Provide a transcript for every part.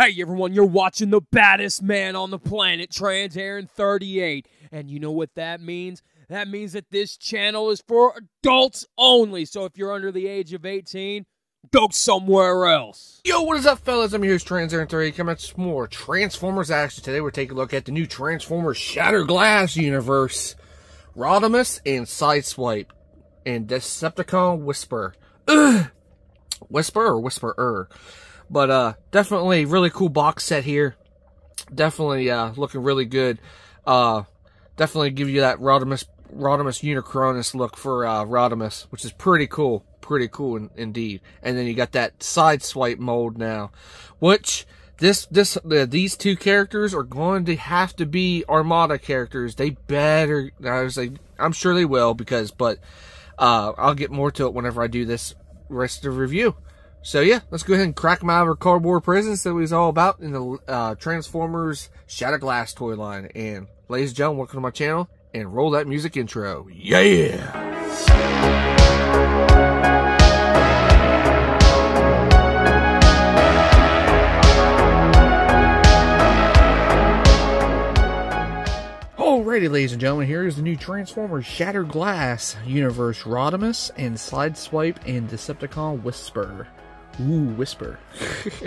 Hey everyone, you're watching the baddest man on the planet, Trans Aaron 38. And you know what that means? That means that this channel is for adults only. So if you're under the age of 18, go somewhere else. Yo, what is up, fellas? I'm your host, Trans Aaron 38, coming at some more Transformers action. Today we're taking a look at the new Transformers Shattered Glass universe. Rodimus and Sideswipe and Decepticon Whisper. Ugh. Whisper or Whisperer? But uh, definitely really cool box set here. Definitely uh, looking really good. Uh, definitely give you that Rodimus Rodimus Unicronus look for uh, Rodimus, which is pretty cool. Pretty cool in, indeed. And then you got that Sideswipe mold now, which this this uh, these two characters are going to have to be Armada characters. They better. I was like, I'm sure they will because, but uh, I'll get more to it whenever I do this rest of the review. So yeah, let's go ahead and crack of our cardboard prisons that was all about in the uh, Transformers Shattered Glass toy line. And ladies and gentlemen, welcome to my channel and roll that music intro. Yeah! Alrighty, ladies and gentlemen, here is the new Transformers Shattered Glass Universe Rodimus and Sideswipe and Decepticon Whisper. Ooh, Whisper.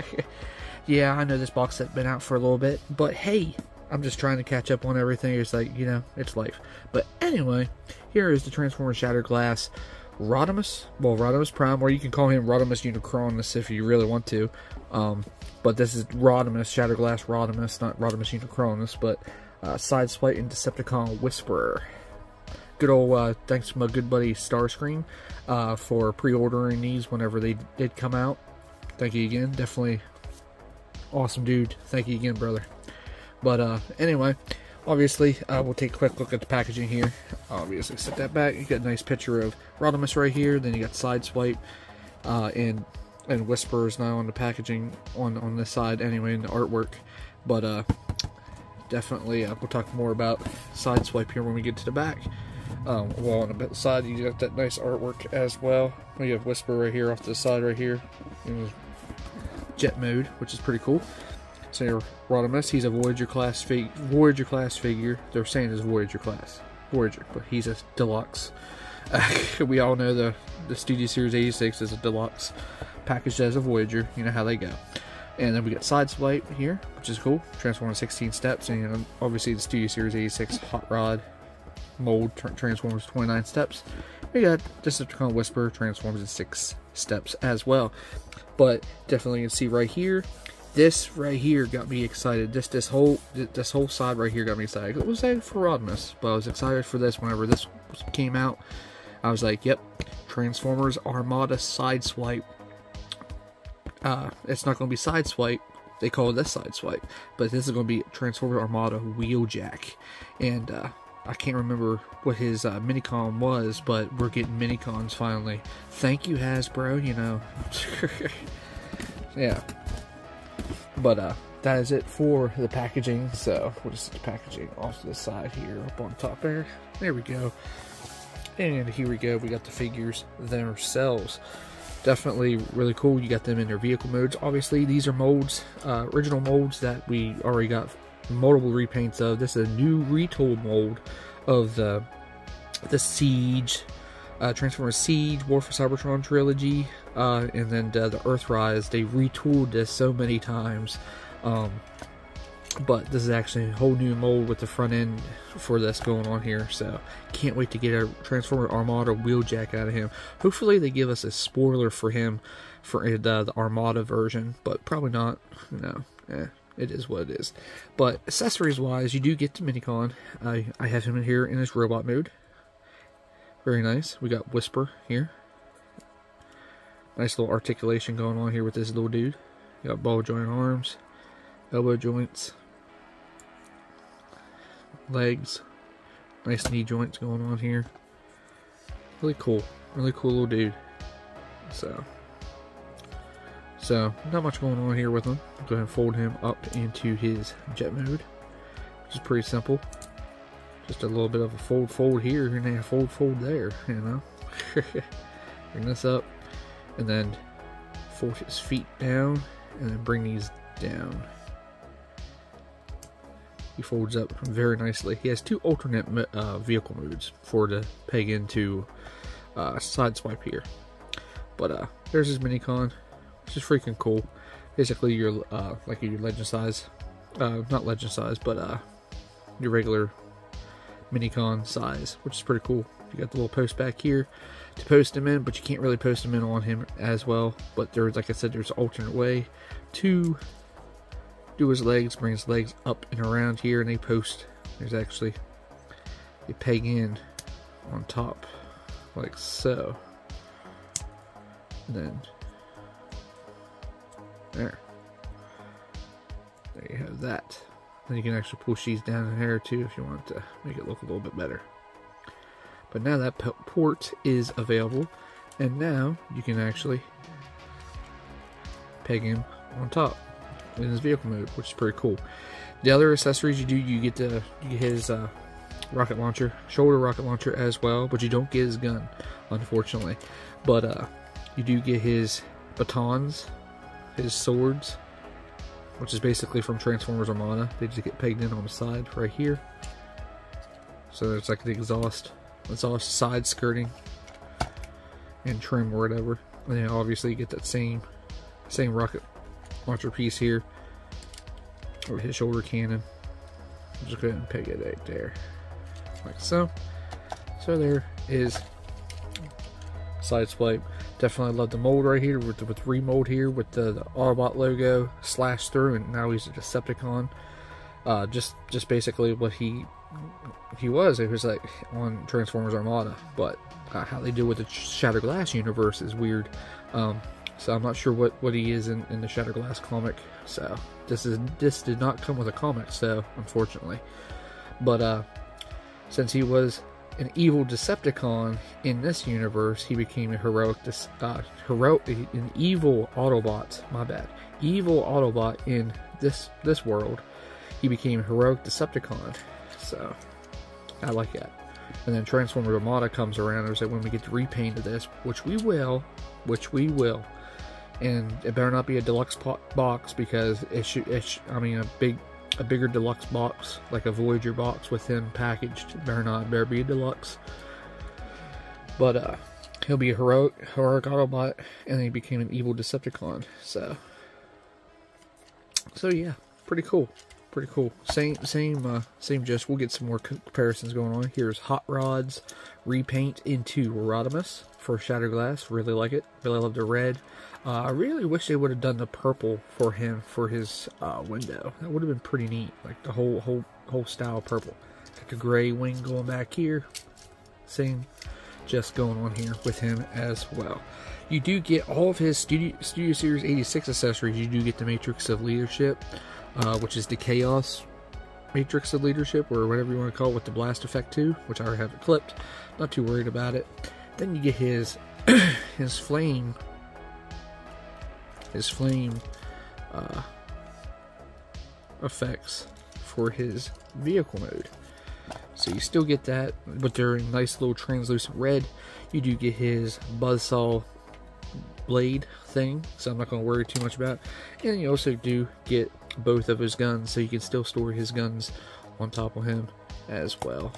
yeah, I know this box set been out for a little bit, but hey, I'm just trying to catch up on everything. It's like, you know, it's life. But anyway, here is the Transformers Shattered Glass Rodimus. Well, Rodimus Prime, or you can call him Rodimus Unicronus if you really want to. Um, but this is Rodimus, Shattered Glass Rodimus, not Rodimus Unicronus, but uh, Sideswipe and Decepticon Whisperer. Good old uh, thanks to my good buddy Starscream uh, for pre-ordering these whenever they did come out. Thank you again. Definitely awesome dude. Thank you again, brother. But uh, anyway, obviously, uh, we'll take a quick look at the packaging here. Obviously, set that back. You got a nice picture of Rodimus right here. Then you got Sideswipe uh, and and Whispers now on the packaging on on this side anyway in the artwork. But uh, definitely, uh, we'll talk more about Sideswipe here when we get to the back. Um, well, on the side, you got that nice artwork as well. We have Whisper right here off the side right here. Jet mode, which is pretty cool. So Rodimus, he's a Voyager class fig Voyager class figure. They're saying is Voyager class. Voyager, but he's a deluxe. We all know the, the Studio Series 86 is a deluxe packaged as a Voyager. You know how they go. And then we got Sideswipe here, which is cool. Transforming 16 steps, and you know, obviously the Studio Series 86 Hot Rod mold tra transforms 29 steps. We got Decepticon Whisper transforms in 6 steps as well. But definitely you can see right here, this right here got me excited. This this whole this whole side right here got me excited. It was excited for Rodimus, but I was excited for this whenever this came out. I was like, yep, Transformers Armada Sideswipe. Uh, it's not going to be Sideswipe. They call it this Sideswipe, but this is going to be Transformers Armada Wheeljack, and uh, I can't remember what his uh, minicon was, but we're getting minicons finally. Thank you, Hasbro. You know, yeah. But uh, that is it for the packaging. So we'll just the packaging off to the side here, up on top there. There we go. And here we go. We got the figures themselves. Definitely really cool. You got them in their vehicle modes. Obviously, these are molds, uh, original molds that we already got multiple repaints of. This is a new retool mold of the the Siege, uh, Transformers Siege, War for Cybertron trilogy, uh, and then uh, the Earthrise. They retooled this so many times, um, but this is actually a whole new mold with the front end for this going on here. So can't wait to get a Transformer Armada wheeljack out of him. Hopefully they give us a spoiler for him for uh, the, the Armada version, but probably not. No, eh it is what it is. But accessories wise, you do get the Minicon. I, I have him in here in his robot mode. Very nice. We got Whisper here. Nice little articulation going on here with this little dude. You got ball joint arms, elbow joints, legs, nice knee joints going on here. Really cool. Really cool little dude. So, so, not much going on here with him. Go ahead and fold him up into his jet mode, which is pretty simple. Just a little bit of a fold fold here and then a fold fold there, you know. bring this up and then fold his feet down and then bring these down. He folds up very nicely. He has two alternate uh, vehicle modes for to peg into uh, Sideswipe here. But uh, there's his minicon, which is freaking cool. Basically, your uh, like your legend size, uh, not legend size, but uh, your regular minicon size, which is pretty cool. You got the little post back here to post him in, but you can't really post him in on him as well. But there's, like I said, there's alternate way to do his legs, bring his legs up and around here, and they post. There's actually a peg in on top, like so. And then there. There you have that. Then you can actually push these down in here too if you want to make it look a little bit better. But now that port is available, and now you can actually peg him on top in his vehicle mode, which is pretty cool. The other accessories you do, you get you get his uh, rocket launcher, shoulder rocket launcher as well, but you don't get his gun, unfortunately. But uh, you do get his batons, his swords, which is basically from Transformers Armada. They just get pegged in on the side right here. So there's like the exhaust, exhaust side skirting and trim or whatever. And then obviously you get that same same rocket launcher piece here or his shoulder cannon. I'll just go ahead and peg it right there, like so. So there is Sideswipe. Definitely love the mold right here with the, with remold here with the, the Autobot logo slashed through, and now he's a Decepticon. Uh, just just basically what he he was. It was like on Transformers Armada, but uh, how they do with the Shattered Glass universe is weird. Um, so I'm not sure what, what he is in, in the Shattered Glass comic. So this is this did not come with a comic, so unfortunately. But uh, since he was an evil Decepticon in this universe, he became a heroic, uh, heroic, an evil Autobot. My bad, evil Autobot in this this world. He became a heroic Decepticon. So I like that. And then Transformer Armada comes around and says when we get to repaint this, which we will, which we will, and it better not be a deluxe box because it should. It sh I mean, a big, a bigger deluxe box like a Voyager box with him packaged. Better not. Better be deluxe. But uh, he'll be a heroic, heroic Autobot, and he became an evil Decepticon. So, so yeah, pretty cool. Pretty cool. Same, same, uh, same. Just we'll get some more comparisons going on. Here's Hot Rods repaint into Rodimus for Shattered Glass. Really like it. Really love the red. Uh, I really wish they would have done the purple for him for his uh, window. That would have been pretty neat. Like the whole whole whole style purple. Like a gray wing going back here. Same just going on here with him as well. You do get all of his Studio, Studio Series 86 accessories. You do get the Matrix of Leadership, uh, which is the Chaos Matrix of Leadership, or whatever you want to call it, with the Blast Effect too, which I already have it clipped. Not too worried about it. Then you get his his Flame his flame uh, effects for his vehicle mode. So you still get that, but they're nice little translucent red. You do get his buzzsaw blade thing, so I'm not going to worry too much about. And you also do get both of his guns, so you can still store his guns on top of him as well.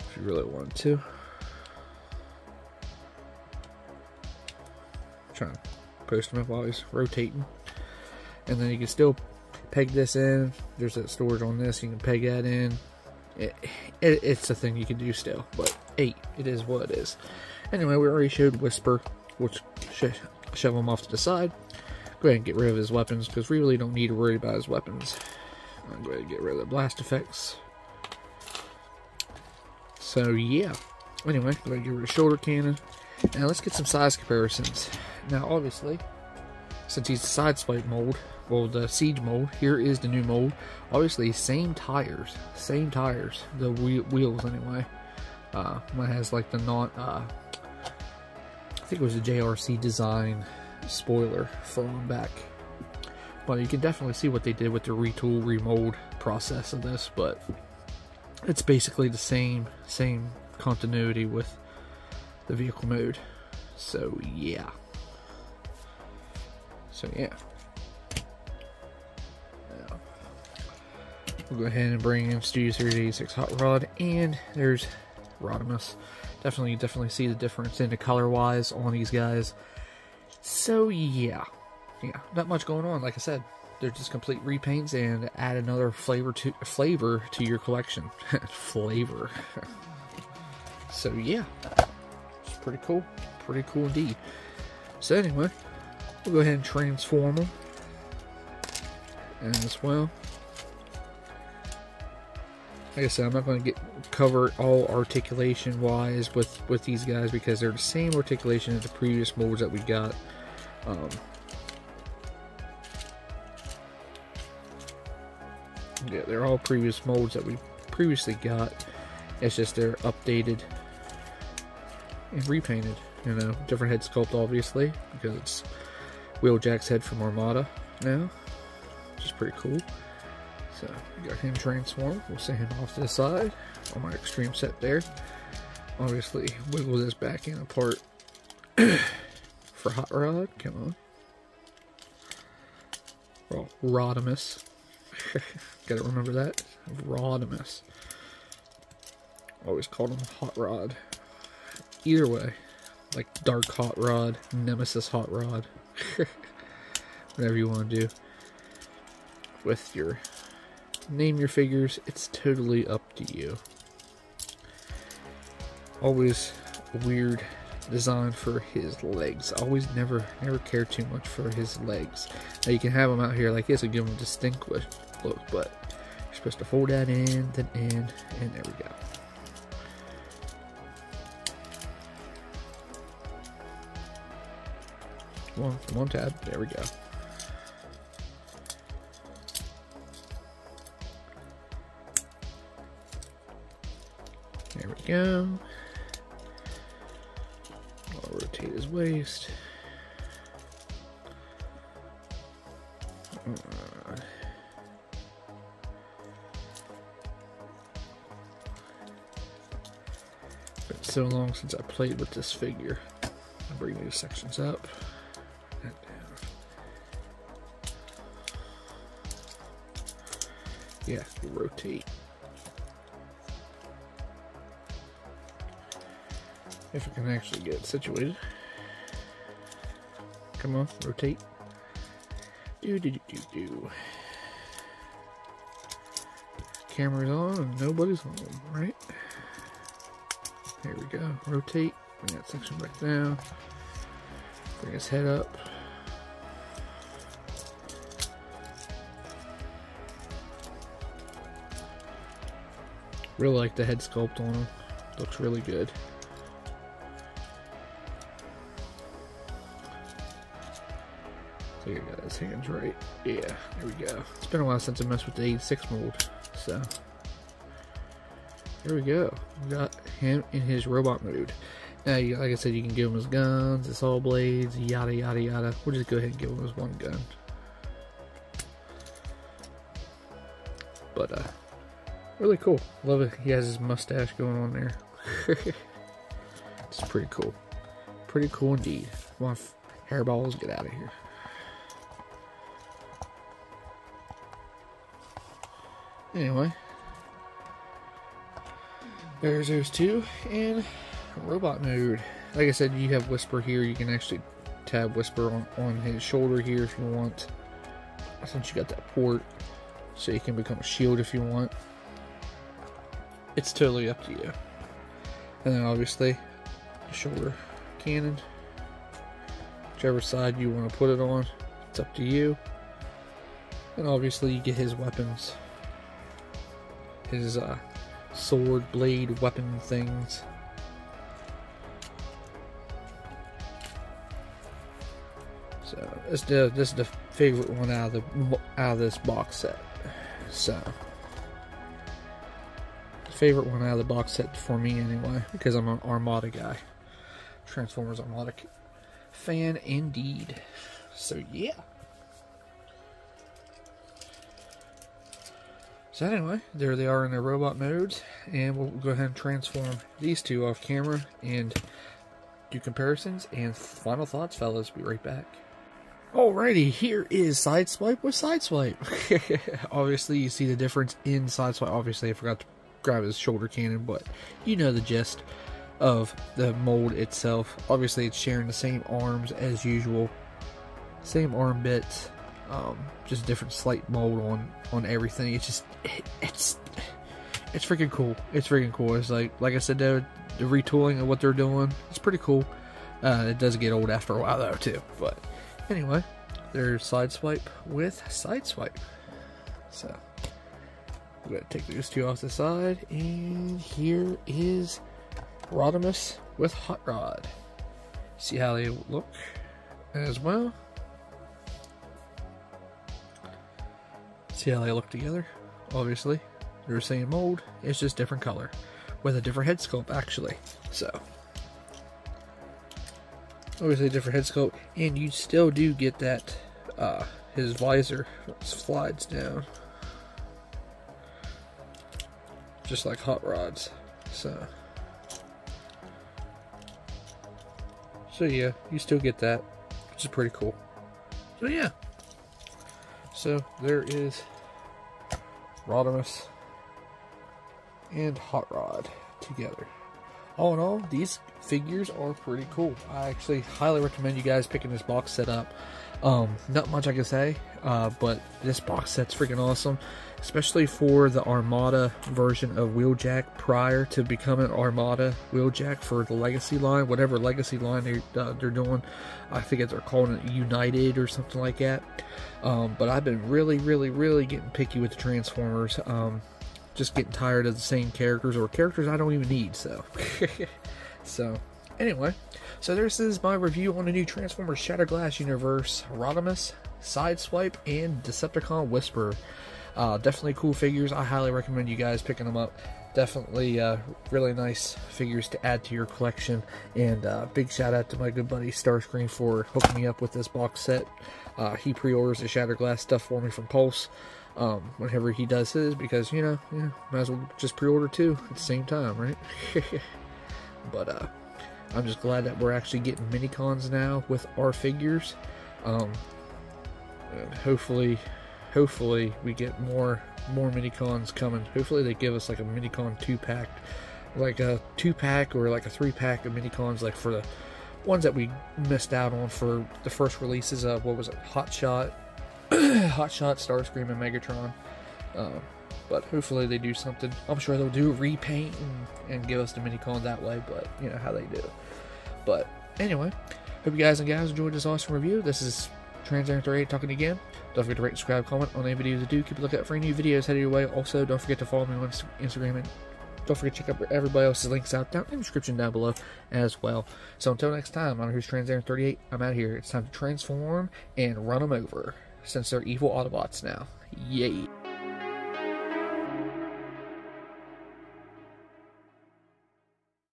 If you really want to. Post him up while he's rotating. And then you can still peg this in. There's that storage on this. You can peg that in. It, it, it's a thing you can do still. But eight, it is what it is. Anyway, we already showed Whisper, which sh shove him off to the side. Go ahead and get rid of his weapons because we really don't need to worry about his weapons. I'm going to get rid of the blast effects. So yeah. Anyway, go ahead and get rid of shoulder cannon. Now let's get some size comparisons. Now, obviously, since he's the Sideswipe mold, well, the siege mold, here is the new mold. Obviously, same tires, same tires, the wheels anyway. Uh, one has like the not, uh, I think it was a JRC design spoiler for on back. But you can definitely see what they did with the retool, remold process of this, but it's basically the same, same continuity with the vehicle mode. So, yeah. So yeah. We'll go ahead and bring in Studio Series 86 Hot Rod, and there's Rodimus. Definitely, definitely see the difference in the color-wise on these guys. So yeah, yeah, not much going on. Like I said, they're just complete repaints and add another flavor to flavor to your collection. flavor. so yeah, it's pretty cool, pretty cool indeed. So anyway, we'll go ahead and transform them as well. Like I said, I'm not going to get cover all articulation wise with with these guys because they're the same articulation as the previous molds that we got. Um, yeah, they're all previous molds that we previously got. It's just they're updated and repainted. You know, different head sculpt obviously because it's Wheeljack's head from Armada now, which is pretty cool. So we got him transformed. We'll send him off to the side on my extreme set there. Obviously, wiggle this back in apart for Hot Rod. Come on. Well, Rodimus. Gotta remember that. Rodimus. Always called him Hot Rod. Either way, like Dark Hot Rod, Nemesis Hot Rod, whatever you want to do with your name your figures. It's totally up to you. Always weird design for his legs. Always never never care too much for his legs. Now you can have them out here like this and give them a distinct look, but you're supposed to fold that in, then in, and there we go. One, one tab. There we go. There we go. I'll rotate his waist. Been so long since I played with this figure. I'll bring these sections up. Yeah, rotate. If I can actually get it situated. Come on, rotate. Do do do do do. Camera's on and nobody's home, right? There we go. Rotate. Bring that section back down. Bring his head up. Really like the head sculpt on him. Looks really good. So you got his hands right. Yeah, there we go. It's been a while since I messed with the 86 mold, so there we go. We got him in his robot mode. Now, you, like I said, you can give him his guns, his all blades, yada yada yada. We'll just go ahead and give him his one gun. But uh, really cool. Love it. He has his mustache going on there. it's pretty cool. Pretty cool indeed. On, hairballs, get out of here. Anyway, there's those two in robot mode. Like I said, you have Whisper here. You can actually tab Whisper on, on his shoulder here if you want. Since you got that port, so you can become a shield if you want. It's totally up to you. And then obviously, the shoulder cannon. Whichever side you want to put it on, it's up to you. And obviously, you get his weapons his uh, sword, blade, weapon things. So this the this is the favorite one out of the out of this box set. So favorite one out of the box set for me anyway, because I'm an Armada guy, Transformers Armada fan indeed. So yeah. So anyway, there they are in their robot modes, and we'll go ahead and transform these two off camera and do comparisons and final thoughts, fellas. Be right back. Alrighty, here is Sideswipe with Sideswipe. obviously, you see the difference in Sideswipe. Obviously, I forgot to grab his shoulder cannon, but you know the gist of the mold itself. Obviously, it's sharing the same arms as usual, same arm bits, um, just different slight mold on on everything. It's just it, it's it's freaking cool. It's freaking cool. It's like like I said, the, the retooling of what they're doing. It's pretty cool. Uh, it does get old after a while though too, but Anyway, there's Sideswipe with Sideswipe. So, I'm going to take these two off the side, and here is Rodimus with Hot Rod. See how they look as well. See how they look together? Obviously, they're the same mold, it's just different color. With a different head sculpt, actually. So, obviously different head sculpt, and you still do get that uh, his visor slides down, just like hot rods. So, so yeah, you still get that, which is pretty cool. So yeah, so there is Rodimus and Hot Rod together all in all, these figures are pretty cool. I actually highly recommend you guys picking this box set up. Um, not much I can say, uh, but this box set's freaking awesome, especially for the Armada version of Wheeljack prior to becoming Armada Wheeljack for the Legacy line, whatever Legacy line they, uh, they're doing. I think they're calling it United or something like that. Um, but I've been really, really, really getting picky with the Transformers. Um, just getting tired of the same characters or characters I don't even need. So, so anyway, so this is my review on the new Transformers Shatterglass Universe, Rodimus, Sideswipe, and Decepticon Whisper. Uh, definitely cool figures. I highly recommend you guys picking them up. Definitely uh, really nice figures to add to your collection. And uh, big shout out to my good buddy Starscream for hooking me up with this box set. Uh, he pre-orders the Shatterglass stuff for me from Pulse um, whenever he does his because you know, yeah, might as well just pre-order two at the same time, right? but uh, I'm just glad that we're actually getting mini cons now with our figures. Um, hopefully, hopefully we get more more mini cons coming. Hopefully they give us like a mini con two pack, like a two pack or like a three pack of mini cons, like for the ones that we missed out on for the first releases of what was it, Hot Shot Hotshot, Starscream, and Megatron. Uh, but hopefully they do something. I'm sure they'll do repaint and, and give us the mini con that way, but you know how they do. But anyway, hope you guys and gals enjoyed this awesome review. This is Transaaron 38 talking again. Don't forget to rate, subscribe, comment on any videos I do. Keep a lookout for any new videos headed your way. Also, don't forget to follow me on Instagram and don't forget to check out everybody else's links out down in the description down below as well. So until next time, I'm who's Transaaron 38. I'm out here. It's time to transform and run them over since they're evil Autobots now. Yay.